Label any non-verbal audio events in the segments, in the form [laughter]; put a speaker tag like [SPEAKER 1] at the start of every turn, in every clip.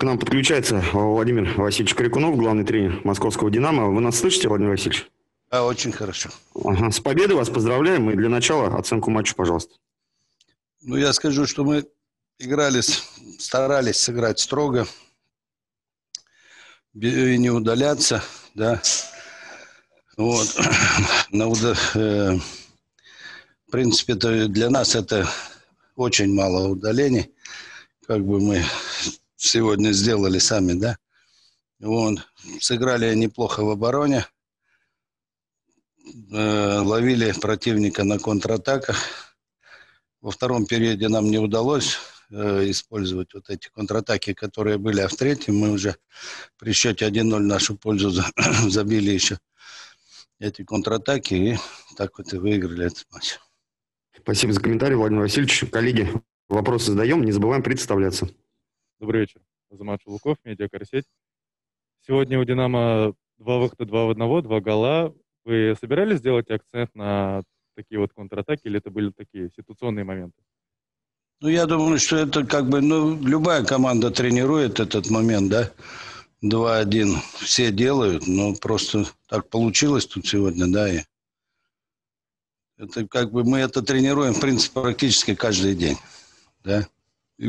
[SPEAKER 1] К нам подключается Владимир Васильевич Крикунов, главный тренер московского «Динамо». Вы нас слышите, Владимир Васильевич?
[SPEAKER 2] Да, очень хорошо.
[SPEAKER 1] Ага. С победой вас поздравляем. И для начала оценку матча, пожалуйста.
[SPEAKER 2] Ну, я скажу, что мы играли, старались сыграть строго и не удаляться, да. Вот. [clears throat] На, э, в принципе, для нас это очень мало удалений. Как бы мы сегодня сделали сами, да. Вот. Сыграли неплохо в обороне. Э, ловили противника на контратаках. Во втором периоде нам не удалось э, использовать вот эти контратаки, которые были, а в третьем мы уже при счете 1-0 нашу пользу [clears throat] забили еще эти контратаки и так вот и выиграли этот матч.
[SPEAKER 1] Спасибо за комментарий, Владимир Васильевич. Коллеги, вопросы задаем, не забываем представляться.
[SPEAKER 3] Добрый вечер. Азамат Шелуков, медиакарсеть. Сегодня у «Динамо» два выхода, два в одного, два гола. Вы собирались сделать акцент на такие вот контратаки, или это были такие ситуационные моменты?
[SPEAKER 2] Ну, я думаю, что это как бы, ну, любая команда тренирует этот момент, да. 2-1 все делают, но просто так получилось тут сегодня, да, и это как бы мы это тренируем, в принципе, практически каждый день, да.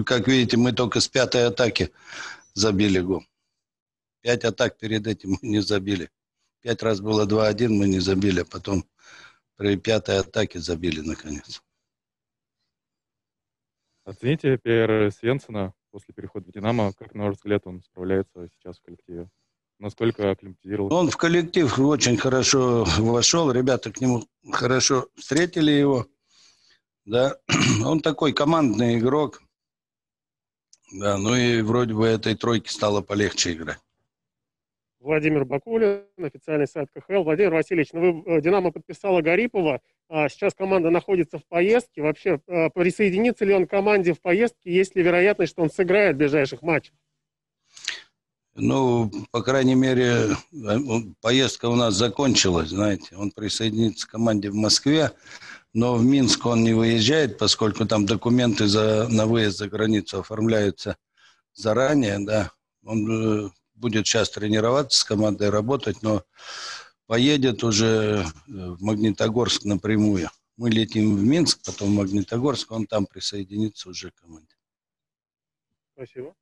[SPEAKER 2] Как видите, мы только с пятой атаки забили гол. Пять атак перед этим мы не забили. Пять раз было 2-1, мы не забили, а потом при пятой атаке забили наконец.
[SPEAKER 3] Оцените Пьера Свенсона после перехода в «Динамо». Как, на ваш взгляд, он справляется сейчас в коллективе? Насколько акклиматизировался?
[SPEAKER 2] Он в коллектив очень хорошо вошел. Ребята к нему хорошо встретили его. Да. [clears throat] Он такой командный игрок. Да, ну и вроде бы этой тройке стало полегче играть.
[SPEAKER 4] Владимир Бакулин, официальный сайт КХЛ. Владимир Васильевич, ну вы, э, «Динамо» подписала Гарипова, а сейчас команда находится в поездке. Вообще, э, присоединится ли он к команде в поездке? Есть ли вероятность, что он сыграет в ближайших матчах?
[SPEAKER 2] Ну, по крайней мере, э, поездка у нас закончилась, знаете. Он присоединится к команде в Москве но в Минск он не выезжает, поскольку там документы за, на выезд за границу оформляются заранее, да. Он э, будет сейчас тренироваться с командой, работать, но поедет уже э, в Магнитогорск напрямую. Мы летим в Минск, потом в Магнитогорск, он там присоединится уже к команде.
[SPEAKER 4] Спасибо.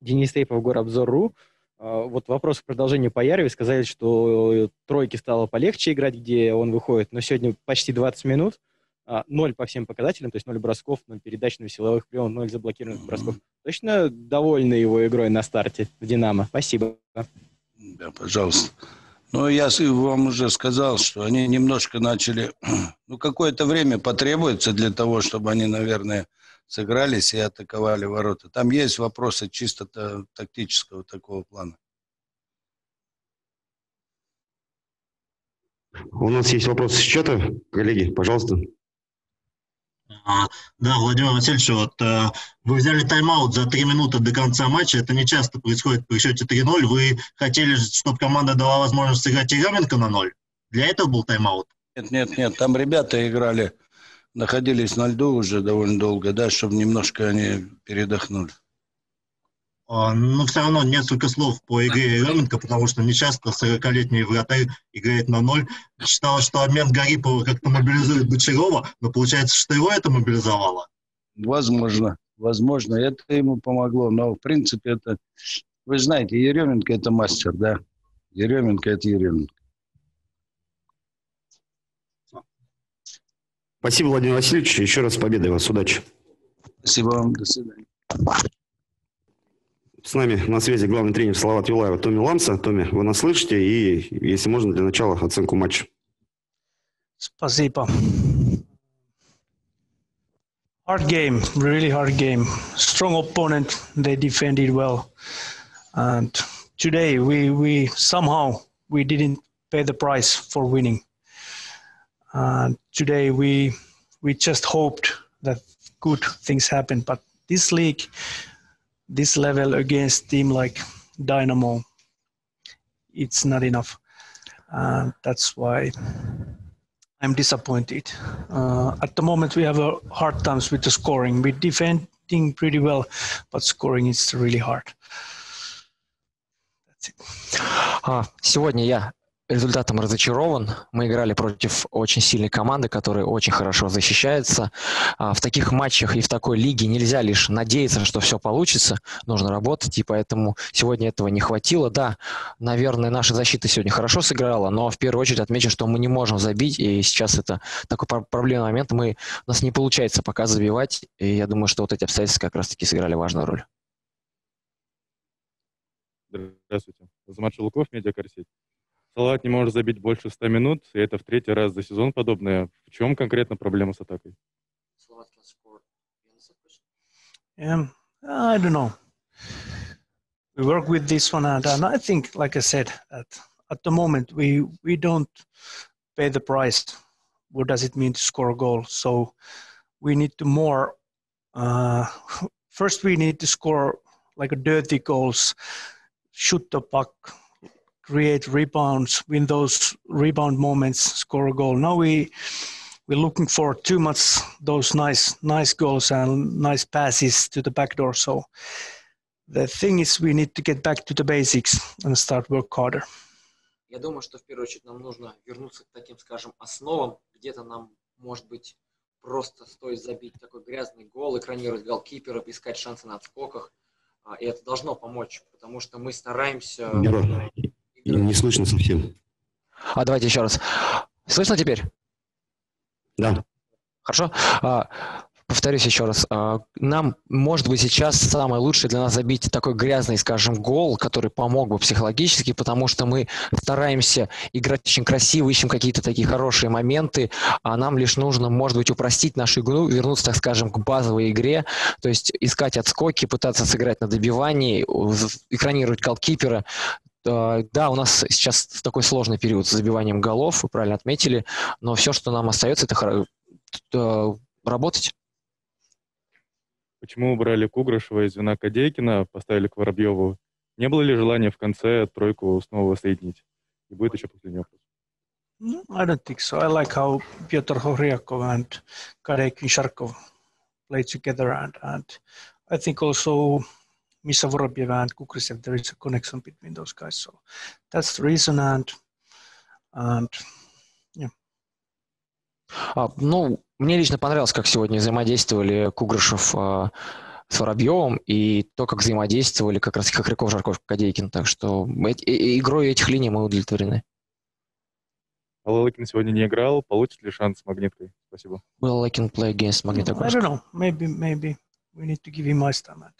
[SPEAKER 5] Денис Тейпов, Горобзор.ру. А, вот вопрос в продолжении по Ярове. Сказали, что тройке стало полегче играть, где он выходит, но сегодня почти 20 минут, а, ноль по всем показателям, то есть ноль бросков, ноль передач, ноль силовых приемов, ноль заблокированных бросков. Точно довольны его игрой на старте в «Динамо»? Спасибо.
[SPEAKER 2] Да, пожалуйста. Ну, я вам уже сказал, что они немножко начали... [clears throat] Ну, какое-то время потребуется для того, чтобы они, наверное, сыгрались и атаковали ворота. Там есть вопросы чисто тактического такого плана.
[SPEAKER 1] У нас есть вопросы с чата. Коллеги, пожалуйста.
[SPEAKER 6] А, да, Владимир Васильевич, вот э, вы взяли тайм-аут за три минуты до конца матча. Это не часто происходит при счете 3-0. Вы хотели, чтобы команда дала возможность сыграть Еременко на ноль? Для этого был тайм-аут?
[SPEAKER 2] Нет, нет, нет. Там ребята играли находились на льду уже довольно долго, да, чтобы немножко они передохнули.
[SPEAKER 6] А, но все равно несколько слов по игре Еременко, потому что нечасто 40-летний вратарь играет на ноль. Считалось, что обмен Гарипова как-то мобилизует Бочарова, но получается, что его это мобилизовало.
[SPEAKER 2] Возможно, возможно, это ему помогло, но в принципе это, вы знаете, Еременко это мастер, да, Еременко это Еременко.
[SPEAKER 1] Спасибо, Владимир Васильевич. Еще раз с победой вас. Удачи.
[SPEAKER 2] Спасибо вам. До свидания.
[SPEAKER 1] С нами на связи главный тренер Салават Юлаева Томи Ламса. Томи, вы нас слышите? И, если можно, для начала оценку матча.
[SPEAKER 7] Спасибо. Hard game, really hard game. Strong opponent, they defended well. And today we, we somehow we didn't pay the price for winning. Uh, today we we just hoped that good things happen, but this league, this level against team like Dynamo, it's not enough. Uh, that's why I'm disappointed. Uh, at the moment, we have a hard times with the scoring. We defend hitting pretty well, but scoring is really hard. That's it.
[SPEAKER 8] А, сегодня я результатом разочарован. Мы играли против очень сильной команды, которая очень хорошо защищается. А, в таких матчах и в такой лиге нельзя лишь надеяться, что все получится. Нужно работать, и поэтому сегодня этого не хватило. Да, наверное, наша защита сегодня хорошо сыграла, но в первую очередь отмечу, что мы не можем забить, и сейчас это такой проблемный момент. Мы, у нас не получается пока забивать, и я думаю, что вот эти обстоятельства как раз-таки сыграли важную роль.
[SPEAKER 3] Здравствуйте. Замач Луков, медиакарсеть. Салат не может забить больше 100 минут, и это в третий раз за сезон подобное. В чем конкретно проблема с атакой?
[SPEAKER 7] Um, I don't know. We work with this one, and, and I think, like I said, that at the moment we we don't pay the price. What does it mean to score a goal? So we need to more. Uh, first, we need to score like a dirty goals, shoot the puck, create rebounds, win those rebound moments, score a goal. Now we we're looking for too much those nice nice goals and nice passes to the back door. So the thing is we need to get back to the basics and start work harder.
[SPEAKER 8] Я думаю, что в первую очередь нам нужно вернуться к таким, скажем, основам. Где-то нам, может быть, просто стоит забить такой грязный гол, экранировать голкиперов, искать шансы на отскоках. И это должно помочь, потому что мы стараемся...
[SPEAKER 1] Герой. Не слышно совсем.
[SPEAKER 8] А давайте еще раз. Слышно теперь?
[SPEAKER 1] Да.
[SPEAKER 8] Хорошо. А, повторюсь еще раз. А, нам, может быть, сейчас самое лучшее для нас забить такой грязный, скажем, гол, который помог бы психологически, потому что мы стараемся играть очень красиво, ищем какие-то такие хорошие моменты, а нам лишь нужно, может быть, упростить нашу игру, вернуться, так скажем, к базовой игре, то есть искать отскоки, пытаться сыграть на добивании, экранировать голкипера, да, у нас сейчас такой сложный период с забиванием голов, вы правильно отметили, но все, что нам остается, это э, работать.
[SPEAKER 3] Почему убрали Кугрышева из звена Кадейкина, поставили к Воробьеву? Не было ли желания в конце тройку снова соединить? И будет еще последний вопрос.
[SPEAKER 7] No, I don't think so. I like how Piotr Horiakov and Kadek Sharkov play together, and, and I think also Misha Vorobiev and Kukrisev, there is a connection between those guys. So that's the reason. And, and yeah.
[SPEAKER 8] А, ну, мне лично понравилось, как сегодня взаимодействовали Кугрышев а, с Воробьевым и то, как взаимодействовали как раз Хохряков, Жарков, Кадейкин. Так что эти, игрой этих линий мы удовлетворены.
[SPEAKER 3] Лалыкин сегодня не играл. Получит ли шанс с Магниткой? Спасибо.
[SPEAKER 8] Will Лалыкин play against Magnetic?
[SPEAKER 7] I don't know. Maybe, maybe we need to give him ice time. and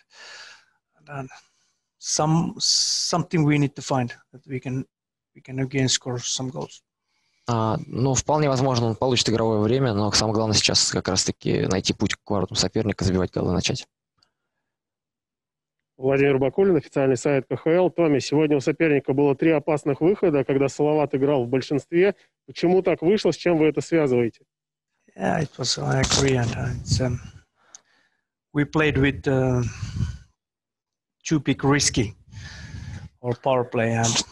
[SPEAKER 7] some something we need to find that we can we can again score some goals.
[SPEAKER 8] А, ну, вполне возможно, он получит игровое время, но самое главное сейчас как раз-таки найти путь к воротам соперника, забивать голы начать.
[SPEAKER 4] Владимир Бакулин, официальный сайт КХЛ. Томми, сегодня у соперника было три опасных выхода, когда Салават играл в большинстве. Почему так вышло? С чем вы это связываете?
[SPEAKER 7] Yeah, it was, I agree. And it's, um, we played with uh, too big risky or power play. And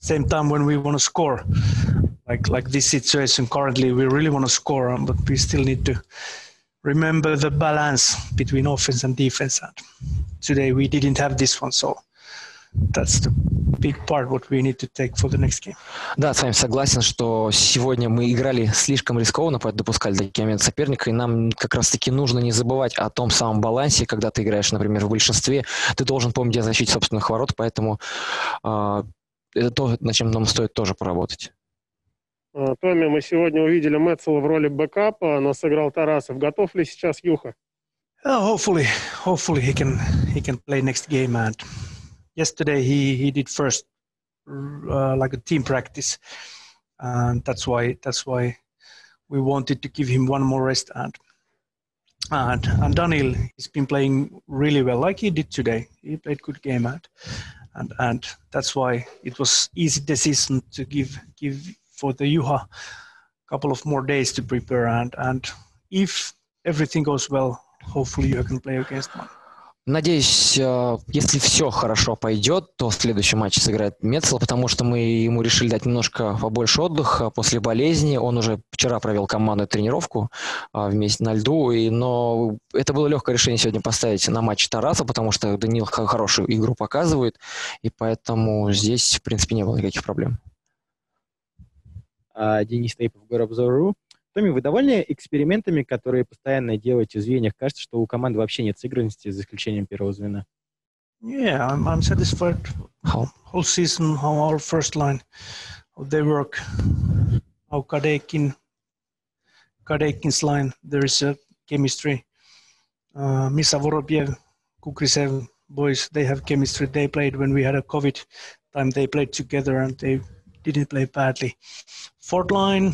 [SPEAKER 7] same time when we want to score like like this situation currently we really want to score um, but we still need to remember the balance between offense and defense. And today we didn't have this one so that's the big part what we need to take for the next game.
[SPEAKER 8] Да, с вами согласен, что сегодня мы играли слишком рискованно, поэтому допускали такие моменты соперника, и нам как раз-таки нужно не забывать о том самом балансе, когда ты играешь, например, в большинстве, ты должен помнить о защите собственных ворот, поэтому э, это то, над чем нам стоит тоже поработать.
[SPEAKER 4] А, Томми, мы сегодня увидели Мэтцела в роли бэкапа, но сыграл Тарасов. Готов ли сейчас Юха?
[SPEAKER 7] Uh, hopefully, hopefully he can he can play next game and yesterday he he did first uh, like a team practice, and that's why that's why we wanted to give him one more rest and. And, and Daniel he's been playing really well, like he did today. He played good game, and and and that's why it was easy decision to give give for the Juha a couple of more days to prepare. And and if everything goes well, hopefully you can play against one.
[SPEAKER 8] Надеюсь, э, если все хорошо пойдет, то следующий матч сыграет Мецел, потому что мы ему решили дать немножко побольше отдыха после болезни. Он уже вчера провел командную тренировку а, вместе на льду, и, но это было легкое решение сегодня поставить на матч Тараса, потому что Данил хорошую игру показывает, и поэтому здесь, в принципе, не было никаких проблем.
[SPEAKER 5] А, Денис Тейпов, Горобзору. Томми, вы довольны экспериментами, которые постоянно делаете в звеньях? Кажется, что у команды вообще нет сыгранности, за исключением первого звена.
[SPEAKER 7] Yeah, I'm, I'm satisfied how whole season, how our first line, how they work, how Kadekin, Kadekin's line, there is a chemistry. Uh, Misa Vorobiev, Kukrisev boys, they have chemistry. They played when we had a COVID time. They played together and they didn't play badly. Fourth line,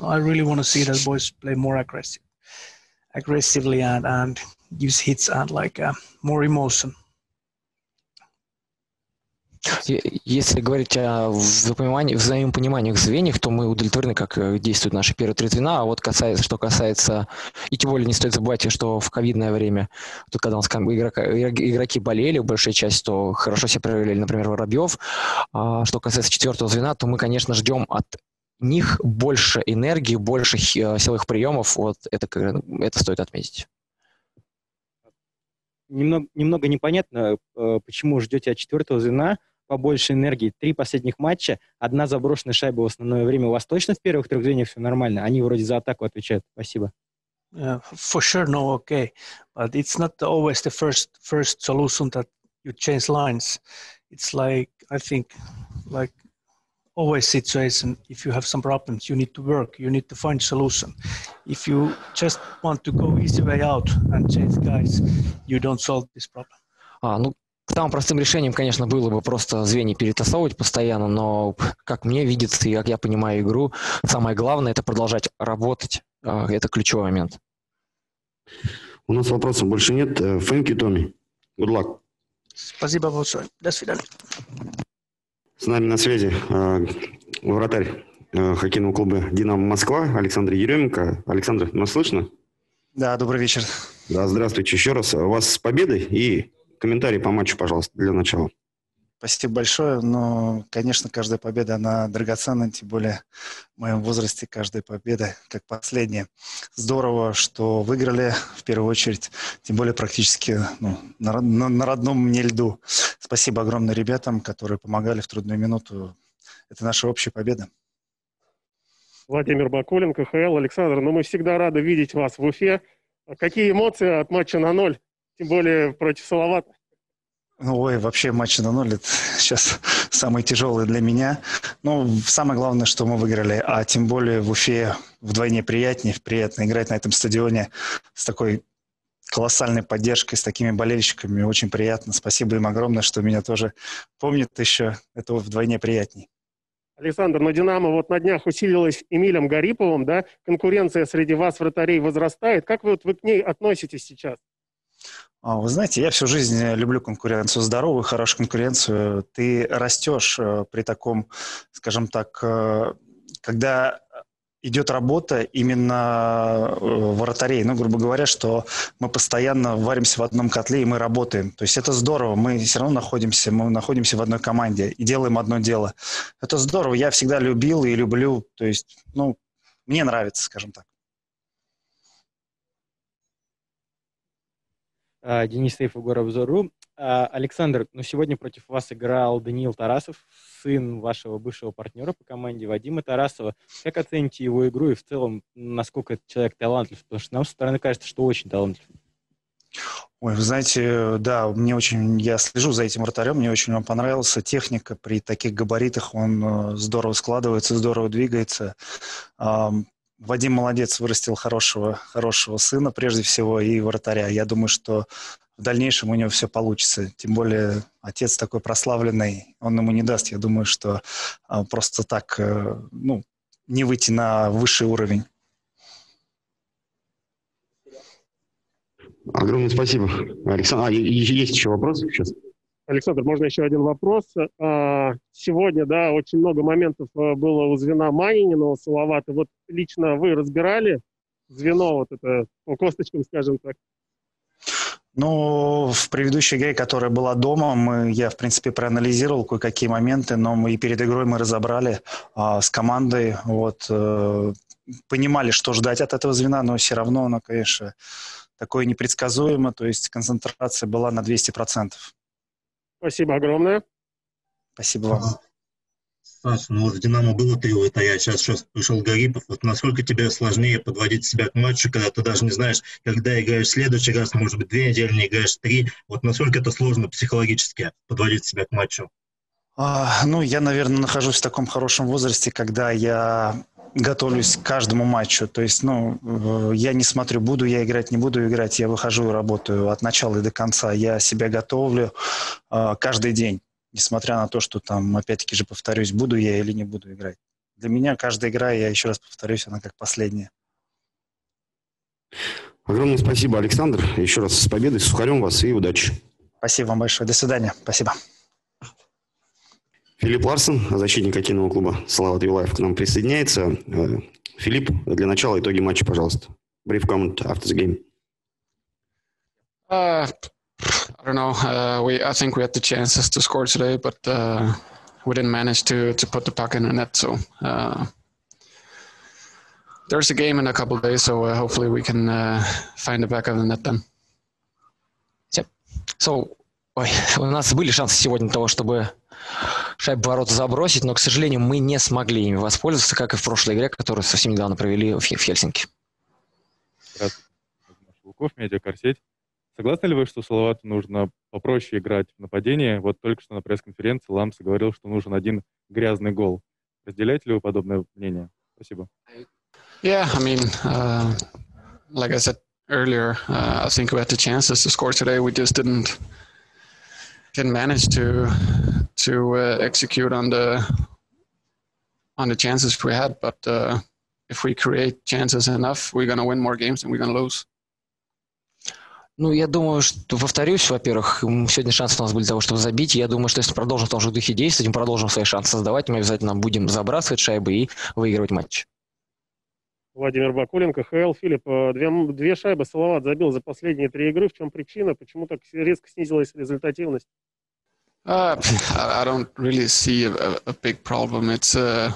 [SPEAKER 7] I really want to see those boys play more aggressive, aggressively and, and use hits and like uh, more emotion.
[SPEAKER 8] Если говорить о взаимопонимании, взаимопонимании в звеньях, то мы удовлетворены, как э, действуют наши первые три звена. А вот касается, что касается, и тем более не стоит забывать, что в ковидное время, тут когда у нас игрока, игроки болели, большая часть, то хорошо себя проявили, например, Воробьев. А что касается четвертого звена, то мы, конечно, ждем от них больше энергии, больше э, силовых приемов. Вот это, это стоит отметить.
[SPEAKER 5] Немного, немного непонятно, э, почему ждете от четвертого звена побольше энергии. Три последних матча, одна заброшенная шайба в основное время. У вас точно в первых трех звеньях все нормально? Они вроде за атаку отвечают. Спасибо.
[SPEAKER 7] Yeah, for sure, no, okay, but it's not always the first first solution that you change lines. It's like I think, like always situation if you have some problems you need to work you need to find solution if you just want to go easy way out and change guys you don't solve this problem
[SPEAKER 8] а, ну, самым простым решением, конечно, было бы просто звенья перетасовывать постоянно, но, как мне видится и как я понимаю игру, самое главное – это продолжать работать. А, это ключевой момент.
[SPEAKER 1] У нас вопросов больше нет. Thank you, Tommy. Good luck.
[SPEAKER 7] Спасибо большое. До свидания.
[SPEAKER 1] С нами на связи э, вратарь э, хоккейного клуба «Динамо Москва» Александр Еременко. Александр, нас слышно?
[SPEAKER 9] Да, добрый вечер.
[SPEAKER 1] Да, здравствуйте еще раз. У вас с победой и комментарий по матчу, пожалуйста, для начала.
[SPEAKER 9] Спасибо большое. Но, конечно, каждая победа, она драгоценна, тем более в моем возрасте каждая победа, как последняя. Здорово, что выиграли в первую очередь, тем более практически ну, на, на, на родном мне льду. Спасибо огромное ребятам, которые помогали в трудную минуту. Это наша общая победа.
[SPEAKER 4] Владимир Бакулин, КХЛ. Александр, ну мы всегда рады видеть вас в Уфе. Какие эмоции от матча на ноль, тем более против Салавата?
[SPEAKER 9] Ну, ой, вообще матч на ноль сейчас самый тяжелый для меня. Ну, самое главное, что мы выиграли, а тем более в Уфе вдвойне приятнее, приятно играть на этом стадионе с такой колоссальной поддержкой, с такими болельщиками. Очень приятно. Спасибо им огромное, что меня тоже помнят еще. Это вдвойне приятней.
[SPEAKER 4] Александр, но «Динамо» вот на днях усилилась Эмилем Гариповым, да? Конкуренция среди вас, вратарей, возрастает. Как вы, вот, вы к ней относитесь сейчас?
[SPEAKER 9] А, вы знаете, я всю жизнь люблю конкуренцию, здоровую, хорошую конкуренцию. Ты растешь э, при таком, скажем так, э, когда идет работа именно э, вратарей. Ну, грубо говоря, что мы постоянно варимся в одном котле, и мы работаем. То есть это здорово. Мы все равно находимся, мы находимся в одной команде и делаем одно дело. Это здорово. Я всегда любил и люблю. То есть, ну, мне нравится, скажем так.
[SPEAKER 5] Денис Сейфов, Горобзору. А, Александр, ну сегодня против вас играл Даниил Тарасов, сын вашего бывшего партнера по команде Вадима Тарасова. Как оцените его игру и в целом, насколько этот человек талантлив? Потому что нам со стороны кажется, что очень талантлив.
[SPEAKER 9] Ой, вы знаете, да, мне очень, я слежу за этим вратарем, мне очень он понравился. Техника при таких габаритах, он э, здорово складывается, здорово двигается. Вадим молодец, вырастил хорошего, хорошего сына прежде всего и вратаря. Я думаю, что в дальнейшем у него все получится. Тем более отец такой прославленный, он ему не даст. Я думаю, что а, просто так э, ну, не выйти на высший уровень.
[SPEAKER 1] Огромное спасибо, Александр. А, есть еще вопрос сейчас?
[SPEAKER 4] Александр, можно еще один вопрос? А, сегодня, да, очень много моментов э, было у звена Манинина, у Салавата. Вот лично вы разбирали звено, вот это по косточкам, скажем так?
[SPEAKER 9] Ну, в предыдущей игре, которая была дома, мы, я, в принципе, проанализировал кое-какие моменты, но мы и перед игрой мы разобрали а, с командой, вот, э, понимали, что ждать от этого звена, но все равно оно, конечно, такое непредсказуемо, то есть концентрация была на 200%.
[SPEAKER 4] Спасибо огромное.
[SPEAKER 9] Спасибо вам.
[SPEAKER 6] Саш, ну вот в «Динамо» было три вратаря, сейчас, сейчас пришел Гарипов. Вот насколько тебе сложнее подводить себя к матчу, когда ты даже не знаешь, когда играешь в следующий раз, может быть, две недели не играешь, три. Вот насколько это сложно психологически подводить себя к матчу?
[SPEAKER 9] А, ну, я, наверное, нахожусь в таком хорошем возрасте, когда я готовлюсь к каждому матчу. То есть, ну, э, я не смотрю, буду я играть, не буду играть. Я выхожу и работаю от начала и до конца. Я себя готовлю э, каждый день несмотря на то, что там, опять-таки же повторюсь, буду я или не буду играть. Для меня каждая игра, я еще раз повторюсь, она как последняя.
[SPEAKER 1] Огромное спасибо, Александр. Еще раз с победой, с сухарем вас и удачи.
[SPEAKER 9] Спасибо вам большое. До свидания. Спасибо.
[SPEAKER 1] Филипп Ларсон, защитник хоккейного клуба Слава Юлаев к нам присоединяется. Э, Филипп, для начала итоги матча, пожалуйста. Brief comment after the game.
[SPEAKER 10] Uh, I don't know. Uh, we I think we had the chances to score today, but uh, we didn't manage to to put the puck in the net. So uh, there's a game in a couple days, so uh, hopefully we can uh, find the back of the net then.
[SPEAKER 8] Yep. So Ой, у нас были шансы сегодня того, чтобы шайбу ворота забросить, но, к сожалению, мы не смогли ими воспользоваться, как и в прошлой игре, которую совсем недавно провели в Хельсинки.
[SPEAKER 3] Луков, медиакарсеть. Согласны ли вы, что Салавату нужно попроще играть в нападении? Вот только что на пресс-конференции Ламс говорил, что нужен один грязный гол. Разделяете ли вы подобное мнение? Спасибо.
[SPEAKER 10] Yeah, I mean, uh, like I said earlier, uh, I think we had the chances to score today. We just didn't didn't manage to to uh, execute on the on the chances we had. But uh, if we create chances enough, we're gonna win more games and we're gonna lose.
[SPEAKER 8] Ну, я думаю, что, повторюсь, во-первых, сегодня шансы у нас были для того, чтобы забить. Я думаю, что если продолжим в том же духе действовать, мы продолжим свои шансы создавать, мы обязательно будем забрасывать шайбы и выигрывать матч.
[SPEAKER 4] Владимир Бакулин, КХЛ. Филипп, э, две, две шайбы Салават забил за последние три игры. В чем причина? Почему так резко снизилась результативность?
[SPEAKER 10] Uh, I don't really see a, a big problem. It's uh,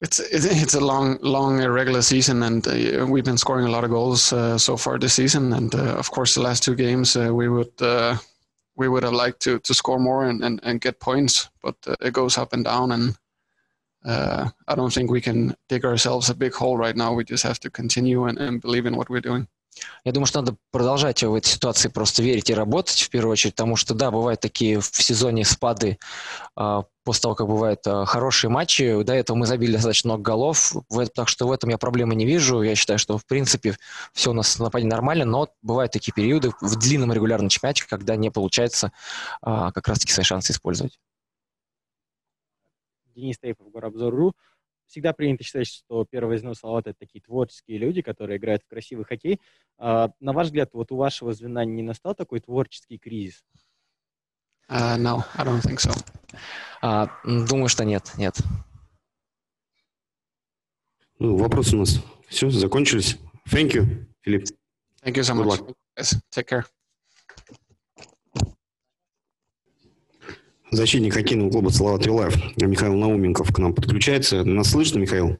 [SPEAKER 10] it's it's a long long regular season, and uh, we've been scoring a lot of goals uh, so far this season. And uh, of course, the last two games uh, we would uh, we would have liked to to score more and and, and get points, but uh, it goes up and down. And I don't think we can dig ourselves a big hole right now. We just have to continue and, and believe in what we're doing.
[SPEAKER 8] Я думаю, что надо продолжать в этой ситуации просто верить и работать в первую очередь, потому что, да, бывают такие в сезоне спады э, после того, как бывают э, хорошие матчи. До этого мы забили достаточно много голов, в, так что в этом я проблемы не вижу. Я считаю, что, в принципе, все у нас нападение нормально, но бывают такие периоды в длинном регулярном чемпионате, когда не получается э, как раз-таки свои шансы использовать.
[SPEAKER 5] Денис Тейпов, Горобзор.ру всегда принято считать, что первое звено Салавата – это такие творческие люди, которые играют в красивый хоккей. А, на ваш взгляд, вот у вашего звена не настал такой творческий кризис?
[SPEAKER 10] Uh, no, I don't think so.
[SPEAKER 8] Uh, думаю, что нет, нет.
[SPEAKER 1] Ну, вопросы у нас все, закончились. Thank you, Филипп.
[SPEAKER 10] Thank you so Good much. Luck. Yes, take care.
[SPEAKER 1] Защитник хоккейного клуба Салават Юлаев Михаил Науменков к нам подключается. Нас слышно, Михаил?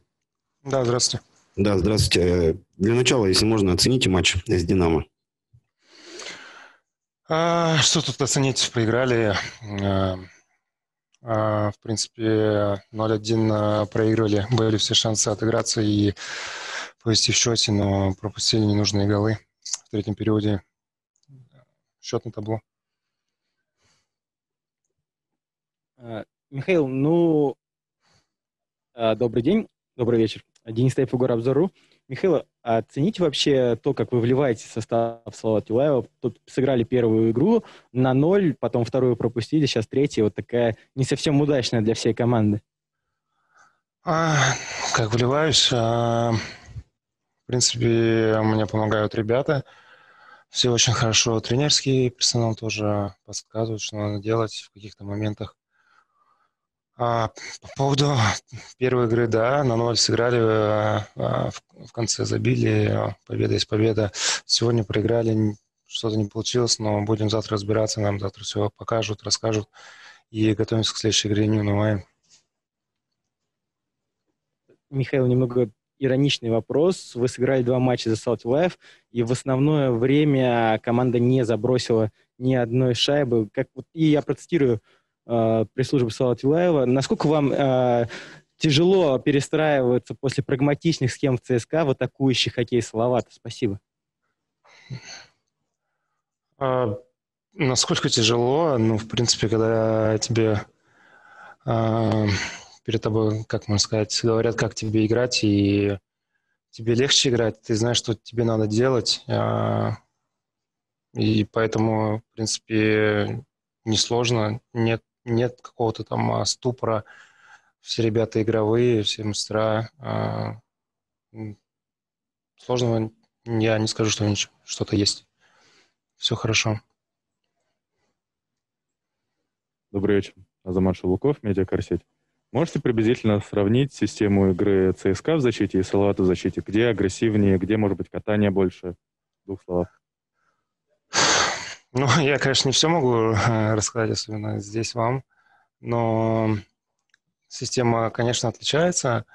[SPEAKER 11] Да, здравствуйте.
[SPEAKER 1] Да, здравствуйте. Для начала, если можно, оцените матч с «Динамо».
[SPEAKER 11] А, что тут оценить? Проиграли. А, а, в принципе, 0-1 проигрывали. Были все шансы отыграться и повести в счете, но пропустили ненужные голы в третьем периоде. Счет на табло.
[SPEAKER 5] А, Михаил, ну, а, добрый день, добрый вечер. Денис Тайп, Обзору. Михаил, оцените вообще то, как вы вливаете состав Салават Юлаева. Тут сыграли первую игру на ноль, потом вторую пропустили, сейчас третья. Вот такая не совсем удачная для всей команды.
[SPEAKER 11] А, как вливаюсь? А, в принципе, мне помогают ребята. Все очень хорошо. Тренерский персонал тоже подсказывает, что надо делать в каких-то моментах. А, по поводу [laughs] первой игры, да, на ноль сыграли, а, а, в, в конце забили, победа есть победа. Сегодня проиграли, что-то не получилось, но будем завтра разбираться, нам завтра все покажут, расскажут и готовимся к следующей игре, не унываем.
[SPEAKER 5] Михаил, немного ироничный вопрос. Вы сыграли два матча за Salt Life, и в основное время команда не забросила ни одной шайбы. Как, и я процитирую э, пресс-службу Салат Юлаева. Насколько вам э, тяжело перестраиваться после прагматичных схем в ЦСКА в атакующий хоккей Салавата? Спасибо.
[SPEAKER 11] А, насколько тяжело? Ну, в принципе, когда тебе а, перед тобой, как можно сказать, говорят, как тебе играть, и тебе легче играть, ты знаешь, что тебе надо делать, а, и поэтому, в принципе, несложно, нет, нет какого-то там а, ступора, все ребята игровые, все мастера. А, сложного я не скажу, что что-то есть. Все хорошо.
[SPEAKER 3] Добрый вечер. Азамат Шелуков, Медиакарсеть. Можете приблизительно сравнить систему игры ЦСКА в защите и Салавата в защите? Где агрессивнее, где, может быть, катание больше? В двух словах.
[SPEAKER 11] Ну, [laughs] я, конечно, не все могу э, рассказать, особенно здесь вам, но система, конечно, отличается,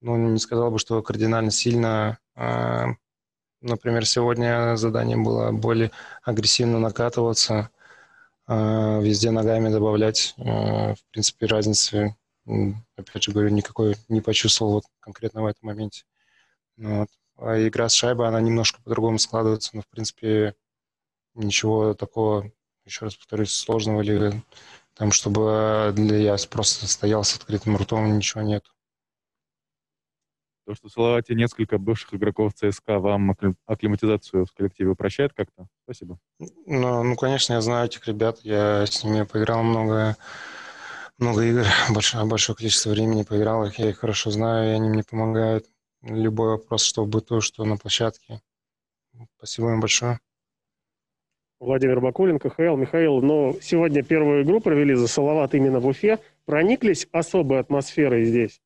[SPEAKER 11] но не сказал бы, что кардинально сильно. Э, например, сегодня задание было более агрессивно накатываться, э, везде ногами добавлять. В принципе, разницы опять же говорю, никакой не почувствовал вот конкретно в этом моменте. Ну вот. А игра с шайбой, она немножко по-другому складывается, но, в принципе, ничего такого, еще раз повторюсь, сложного или там, чтобы для я просто стоял с открытым ртом, ничего нет.
[SPEAKER 3] То, что в Салавате несколько бывших игроков ЦСКА вам акклиматизацию в коллективе упрощает как-то? Спасибо.
[SPEAKER 11] Ну, ну, конечно, я знаю этих ребят, я с ними поиграл много много игр, большое, большое количество времени поиграл их, я их хорошо знаю, и они мне помогают. Любой вопрос, что в быту, что на площадке. Спасибо им большое.
[SPEAKER 4] Владимир Бакулин, КХЛ. Михаил, но сегодня первую игру провели за Салават именно в Уфе. Прониклись особой атмосферой здесь?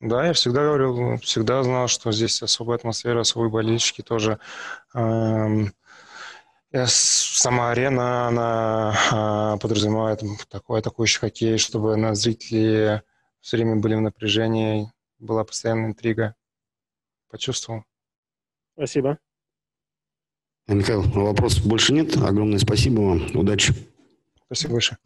[SPEAKER 11] Да, я всегда говорил, всегда знал, что здесь особая атмосфера, особые болельщики тоже. Эм, Сама арена, она а, подразумевает такой атакующий хоккей, чтобы на зрители все время были в напряжении, была постоянная интрига. Почувствовал.
[SPEAKER 4] Спасибо.
[SPEAKER 1] Михаил, вопросов больше нет. Огромное спасибо вам. Удачи.
[SPEAKER 11] Спасибо большое.